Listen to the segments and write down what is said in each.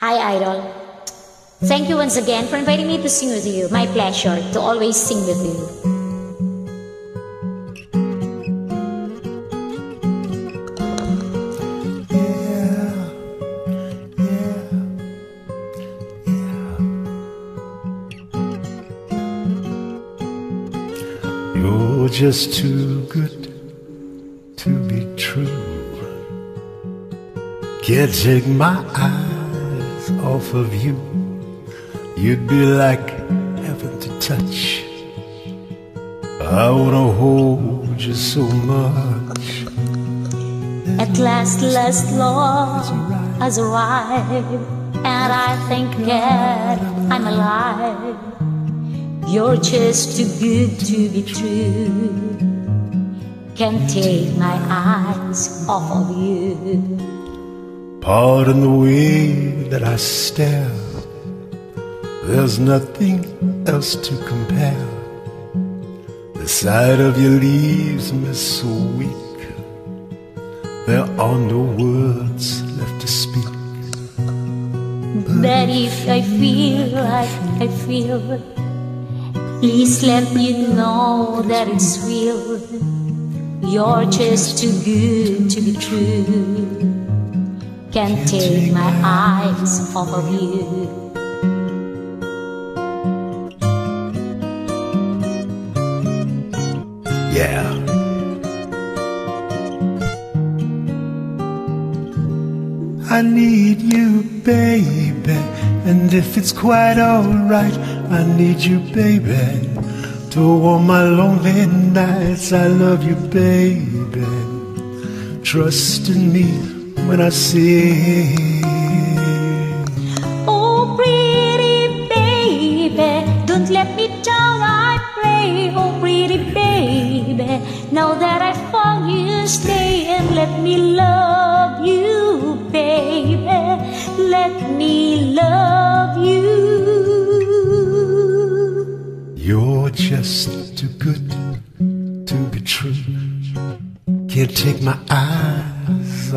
Hi, Idol. Thank you once again for inviting me to sing with you. My pleasure to always sing with you. You're just too good to be true. Can't take my eyes off of you. You'd be like heaven to touch. I wanna hold you so much. At last, last love has arrived, and I think that I'm alive. You're just too good to be true. Can't take my eyes off of you. Pardon the way that I stare. There's nothing else to compare. The sight of you leaves me so weak. There are no words left to speak. But if I feel like I feel, please let me know that it's real. You're just too good to be true. Can't take my eyes off of you. Yeah. I need you, baby. And if it's quite alright, I need you, baby. To warm my lonely nights, I love you, baby. Trust in me when I say, Oh, pretty baby, don't let me down, I pray. Oh, pretty baby, now that I found you, stay and let me love you, baby. Let me love you. You're just too good to be true. Can't take my eyes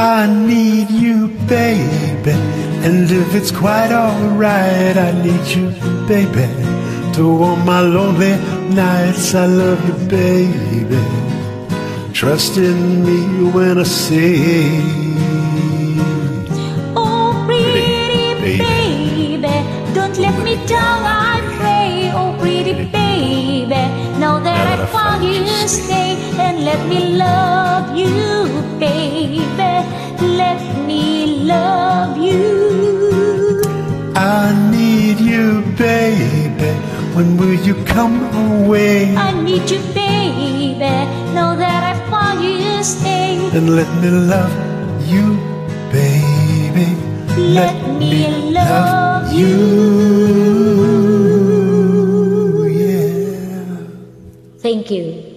I need you, baby. And if it's quite alright, I need you, baby. To warm my lonely nights, I love you, baby. Trust in me when I say, Oh, pretty Pretty baby, don't let me down, I pray. Oh, pretty baby, now that I found you, stay and let me love love you. I need you, baby. When will you come away I need you, baby, Know that I found you, to stay. and let me love you, baby? Let me love you. Yeah. Thank you.